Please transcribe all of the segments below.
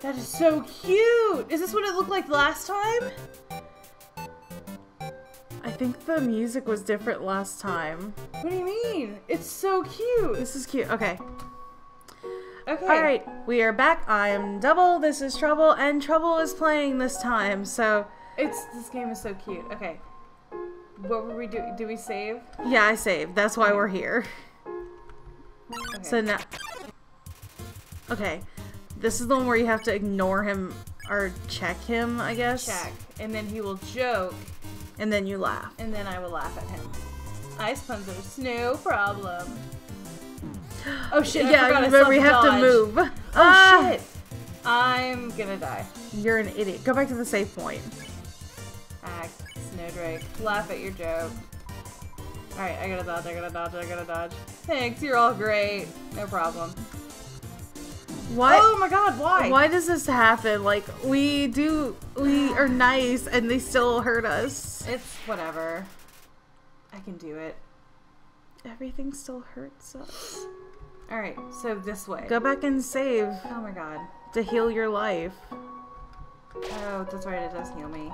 That is so cute! Is this what it looked like last time? I think the music was different last time. What do you mean? It's so cute! This is cute. Okay. Okay. Alright, we are back. I am Double, this is Trouble, and Trouble is playing this time, so... It's this game is so cute. Okay. What were we doing? Did we save? Yeah, I saved. That's why we're here. Okay. So now... Okay. This is the one where you have to ignore him, or check him, I guess? check. And then he will joke, And then you laugh. and then I will laugh at him. Ice puns punzers, no problem. Oh shit, I yeah, remember you have to move. Oh Ah! shit! I'm gonna die. You're an idiot. Go back to the safe point. Act, Snowdrake. Laugh at your joke. Alright, I gotta dodge, I gotta dodge, I gotta dodge. Thanks, you're all great. No problem. Why? Oh my god, why? Why does this happen? Like we do, we are nice, and they still hurt us. It's whatever. I can do it. Everything still hurts us. Alright, so this way. Go back and save Oh my god. to heal your life. Oh, that's right, it does heal me.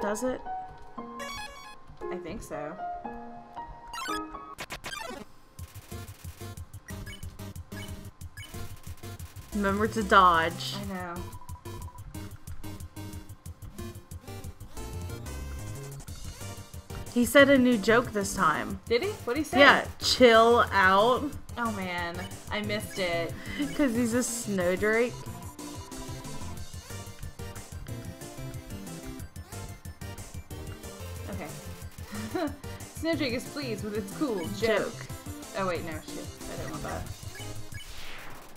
Does it? I think so. Remember to dodge. I know. He said a new joke this time. Did he? What'd he say? Yeah, chill out. Oh man, I missed it. Because he's a snowdrake. Okay. Snowdrake is pleased with its cool joke. Joke. Oh wait, no, shit. I don't want that.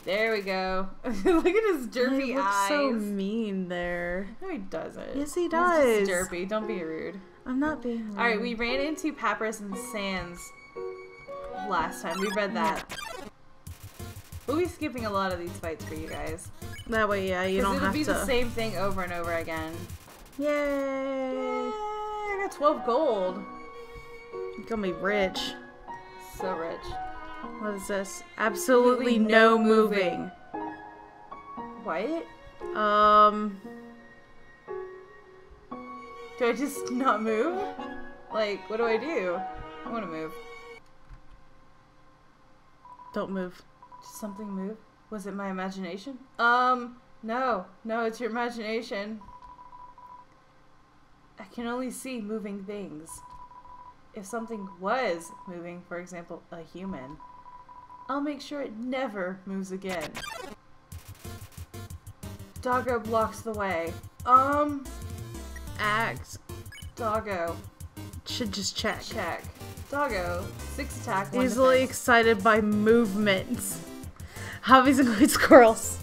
There we go. Look at his derpy he looks eyes. so mean there. no, he doesn't. Yes, he He's does. just derpy. Don't be rude. I'm not being. All right, we ran into Papyrus and Sans last time. We read that. We'll be skipping a lot of these fights for you guys. That way, yeah, you don't it'll have be the same thing over and over again. Yay! Yay, I got 12 gold. You're gonna be rich. So rich. What is this? Absolutely no moving. What? Um, Do I just not move? Like, what do I do? I want to move. don't move. Did something move? Was it my imagination? Um, no. No, it's your imagination. I can only see moving things. If something was moving, for example, a human, I'll make sure it never moves again. Doggo blocks the way. Um, Act Doggo, should just check. check. Doggo, six attack, one Easily defense. excited by movements. Hobbies include squirrels.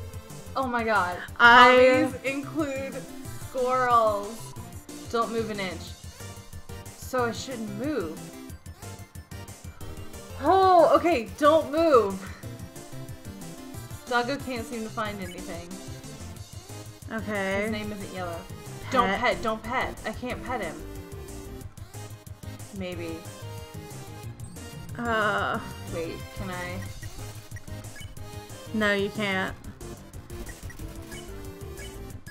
Oh my god. I- Hobbies include squirrels. Don't move an inch. So I shouldn't move. Oh, okay, don't move. Doggo can't seem to find anything. Okay. His name isn't yellow. Don't Pet. pet, don't pet. I can't pet him. Maybe. Uh, Wait, can I? no, you can't.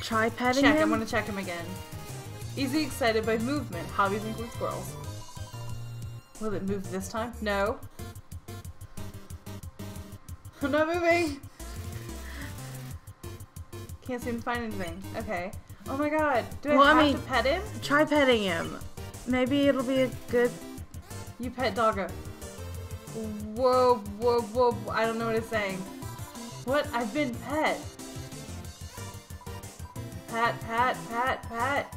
Try petting Check, him. I'm gonna check him again. Easy excited by movement. Hobbies include squirrels. Will it move this time? No. I'm not moving. Can't seem to find anything. Okay. Oh my god. Do I Well, I have mean- to pet him? Try petting him. Maybe it'll be a good. You pet doggo. Whoa, whoa, whoa. I don't know what it's saying. What? I've been pet. Pat, pat, pat, pat.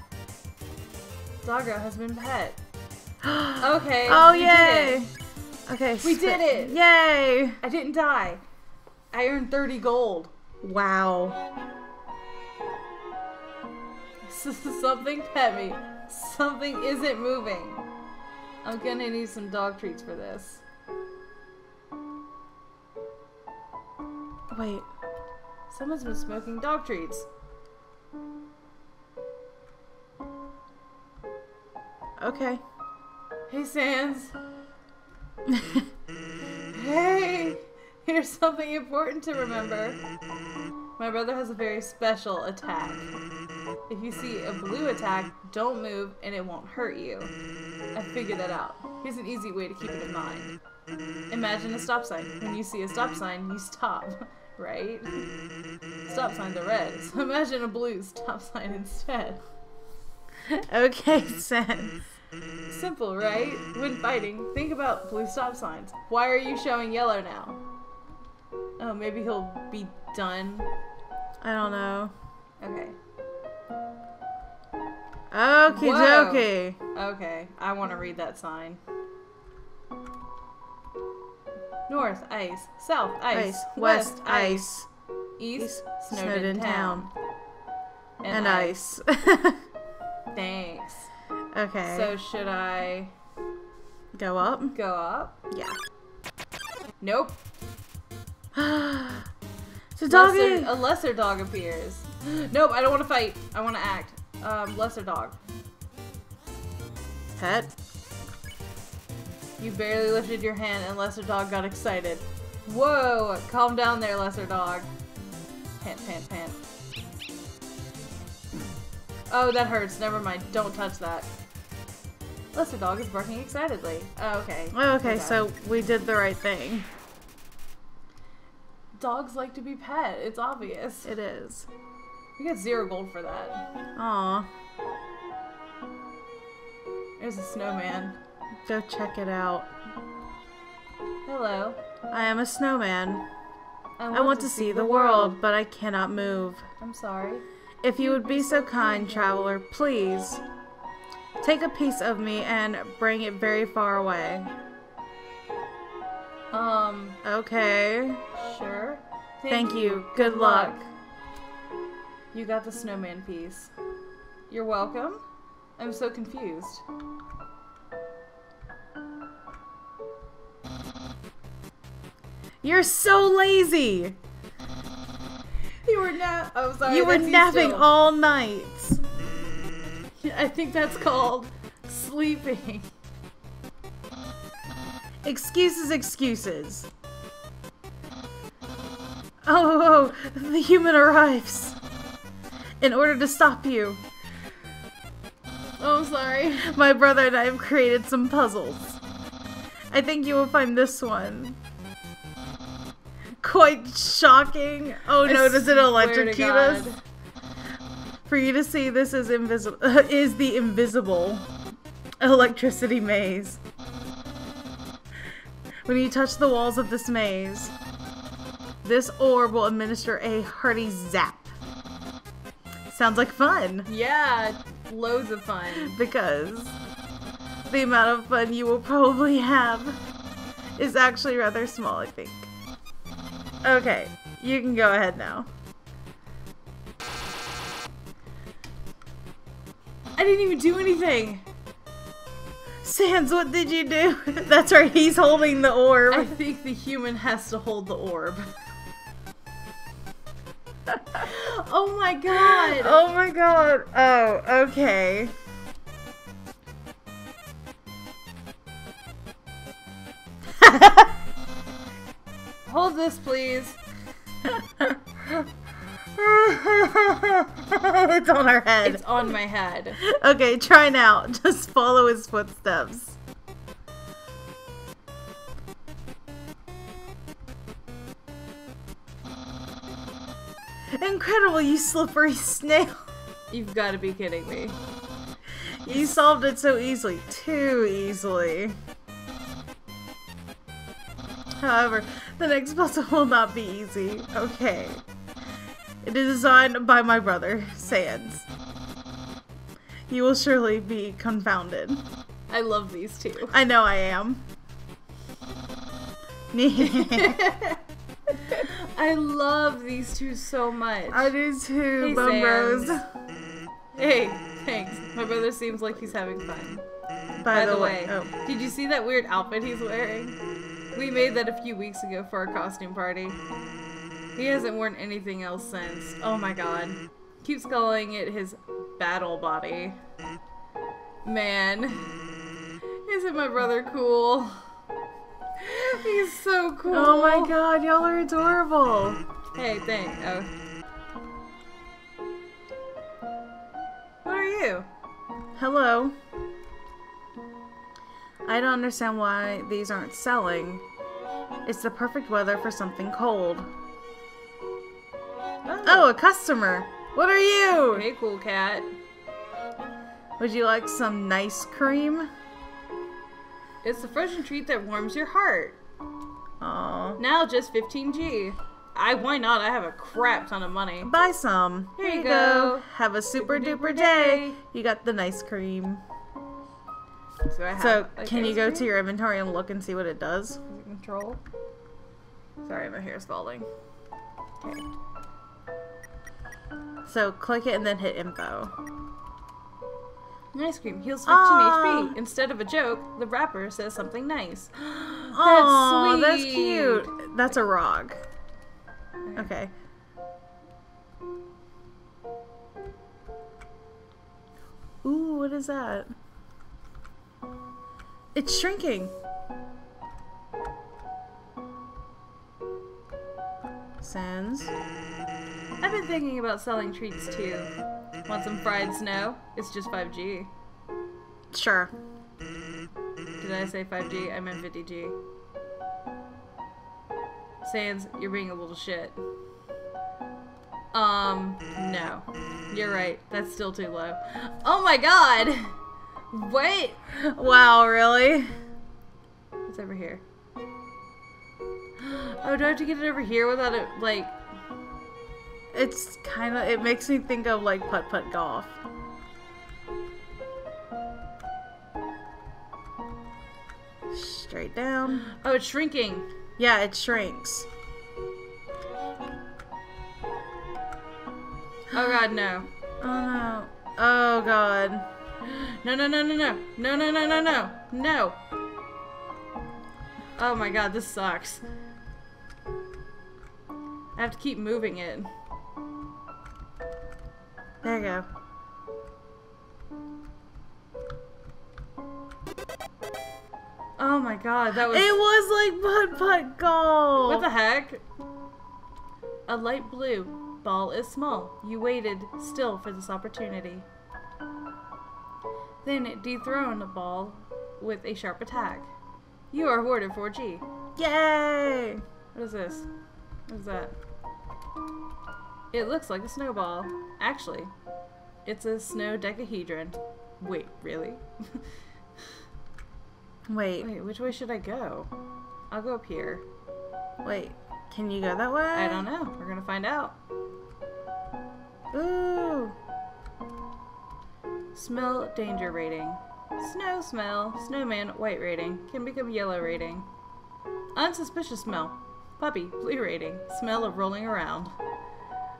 Doggo has been pet. Okay. oh yay! Okay, We did it! Yay! I didn't die. I earned 30 gold. Wow. Something me. Something isn't moving. I'm gonna need some dog treats for this. Wait. Someone's been smoking dog treats. Okay. Hey, Sans. hey! Here's something important to remember. My brother has a very special attack. If you see a blue attack, don't move and it won't hurt you. I figured that out. Here's an easy way to keep it in mind. Imagine a stop sign. When you see a stop sign, you stop, right? Stop signs are red, so imagine a blue stop sign instead. Okay, sense. Simple, right? When fighting, think about blue stop signs. Why are you showing yellow now? Oh, maybe he'll be done. I don't know. Okay. Okay, dokie. Okay, I want to read that sign. North, ice. South, ice. Ice. West, ice. East, Snowdin Snowdin, town. town. And ice. Thanks. okay. So, should I go up? go up? Yeah. Nope. so doggy. Lesser, a lesser dog appears. nope, I don't want to fight. I want to act. Um, lesser dog. Pet. You barely lifted your hand and Lesser Dog got excited. Whoa! Calm down there, Lesser Dog. Pant, pant, pant. Oh, that hurts. Never mind. Don't touch that. Lesser Dog is barking excitedly. Oh, okay. Oh, okay, Okay. so we did the right thing. Dogs like to be pet. It's obvious. It is. You get zero gold for that. Aw. There's a snowman. Go check it out. Hello. I am a snowman. I want to see the world, but I cannot move. I'm sorry. If you would be so kind, traveler, please take a piece of me and bring it very far away. Um, Okay. Sure. Thank you. Good luck. You got the snowman piece. You're welcome. I'm so confused. You're so lazy. You were nap. Oh, sorry. you were napping still. all night. I think that's called sleeping. Excuses, excuses. Oh, oh, oh, the human arrives. In order to stop you, Oh, sorry. my brother and I have created some puzzles. I think you will find this one quite shocking. Oh no, I does it electrocute us? For you to see, this is invisible. is the invisible electricity maze. When you touch the walls of this maze, this orb will administer a hearty zap. Sounds like fun, Yeah, loads of fun. because the amount of fun you will probably have is actually rather small, I think. Okay, you can go ahead now. I didn't even do anything. Sans, what did you do? That's right, he's holding the orb. I think the human has to hold the orb. oh my god. Oh my god. Oh, okay. Hold this, please. it's on our head. It's on my head. Okay, try now. Just follow his footsteps. Incredible, you slippery snail. You've got to be kidding me. You solved it so easily. Too easily. However, the next puzzle will not be easy. Okay. It is designed by my brother, Sans. You will surely be confounded. I love these two. I know I am. I love these two so much. I do too, Hey, Bum. Sans. Hey, thanks. My brother seems like he's having fun. By, By the way, oh. did you see that weird outfit he's wearing? We made that a few weeks ago for our costume party. He hasn't worn anything else since. Oh my god. Keeps calling it his battle body. Man. Isn't my brother cool? He's so cool. Oh my god, y'all are adorable. Hey, thanks. Oh. What are you? Hello. I don't understand why these aren't selling. It's the perfect weather for something cold. Oh, oh a customer. What are you? Hey, cool cat. Would you like some nice cream? It's the frozen treat that warms your heart. Aw. Now just 15G. I why not? I have a crap ton of money. Buy some. Here you go. Have a super duper day. You got the nice cream. So, I have, So, like, can you go cream? to your inventory and look and see what it does? control? Sorry, my hair's falling. Okay. So, click it and then hit info. Ice cream heals 15 ah. Aw. HP. Instead of a joke, the wrapper says something nice. Oh, That's that's sweet. That's cute. That's a rog. Okay. Ooh, what is that? It's shrinking. Sans. I've been thinking about selling treats too. Want some fried snow? It's just 5G. Sure. Did I say 5G? I meant 50G. Sans, you're being a little shit. Um, no. You're right. That's still too low. Oh my god! Wait! Wow, really? It's over here. Oh, do I have to get it over here without it, like... It's kind of. It makes me think of like putt putt golf. Straight down. Oh, it's shrinking. Yeah, it shrinks. Oh god, no. Oh no. Oh god. No, no, no, no, no. No, no, no, no, no. No. Oh my god, this sucks. I have to keep moving it. There you go. Oh my god, that was. It was like putt putt golf. What the heck? A light blue. Ball is small. You waited still for this opportunity. Then dethrone the ball with a sharp attack. You are awarded 4G. Yay! What is this? What is that? It looks like a snowball. Actually, it's a snow decahedron. Wait, really? Wait, Wait, which way should I go? I'll go up here. wait. Can you go that way? I don't know. We're gonna find out. Ooh. Smell danger rating. Snow smell. Snowman white rating. Can become yellow rating. Unsuspicious smell. Puppy blue rating. Smell of rolling around.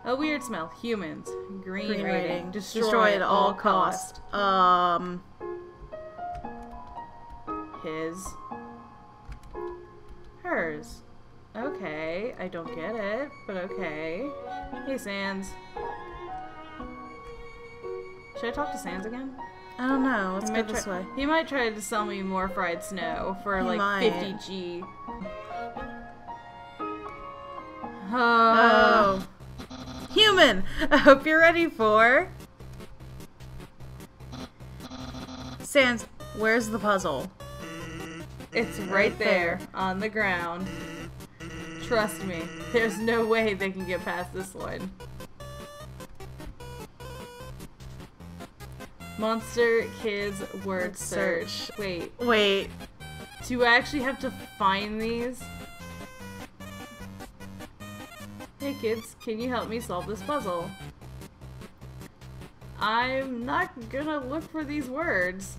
A weird smell. Humans. Green, Green rating. rating. Destroy, at all cost. Um. His. Hers. Okay, I don't get it, but okay. Hey, Sans. Should I talk to Sans again? I don't know. Let's He go might this try- way. He might try to sell me more fried snow for He like might. 50G. Uh, Oh. Human! I hope you're ready for. Sans, where's the puzzle? It's right there on the ground. Trust me, there's no way they can get past this one. Monster Kids Word. Search. Wait, Wait. do I actually have to find these? Hey kids, can you help me solve this puzzle? I'm not gonna look for these words.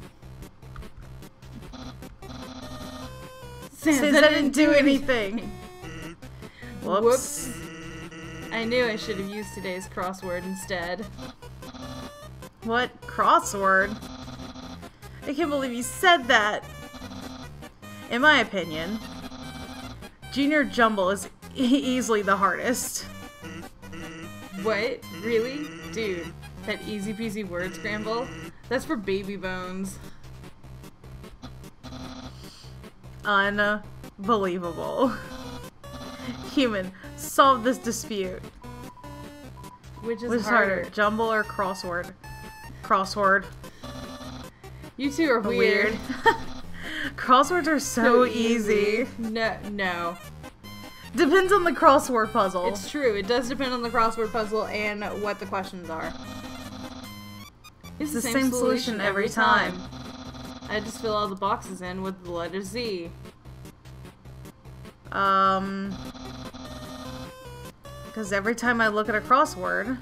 Sans, Since I didn't do anything. Whoops. Whoops. I knew I should have used today's crossword instead. What crossword? I can't believe you said that. In my opinion, Junior Jumble is easily the hardest. What? Really? Dude, that easy peasy word scramble? That's for baby bones. Unbelievable. Human, solve this dispute. Which is Which is harder? harder, jumble or crossword? crossword. You two are weird. Crosswords are so, easy. No, no. Depends on the crossword puzzle. It's true. It does depend on the crossword puzzle and what the questions are. It's the same solution every time. I just fill all the boxes in with the letter Z. Um, because every time I look at a crossword,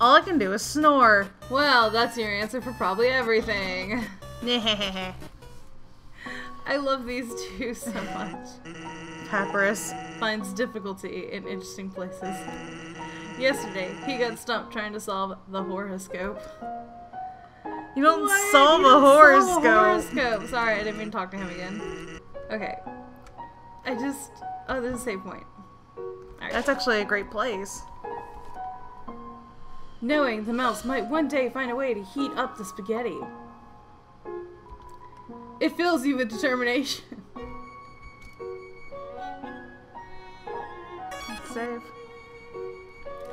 all I can do is snore. Well, that's your answer for probably everything. I love these two so much. Papyrus. Finds difficulty in interesting places. Yesterday, he got stumped trying to solve the horoscope. You don't Why solve you a horoscope. solve a horoscope. Sorry, I didn't mean to talk to him again. Okay. I just. Oh, there's a save point. That's actually a great place. Knowing the mouse might one day find a way to heat up the spaghetti. It fills you with determination. Save.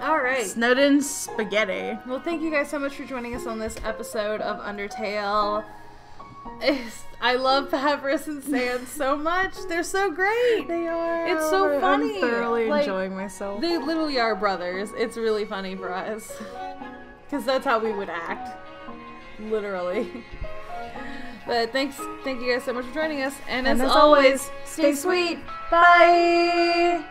Alright. Snowdin spaghetti. Well, thank you guys so much for joining us on this episode of Undertale. It's, I love Papyrus and Sans so much. They're so great. They are. It's so funny. I'm thoroughly Like, enjoying myself. They literally are brothers. It's really funny for us. Because that's how we would act. Literally. But thanks, thank you guys so much for joining us. And, and as, as always, stay sweet. Bye.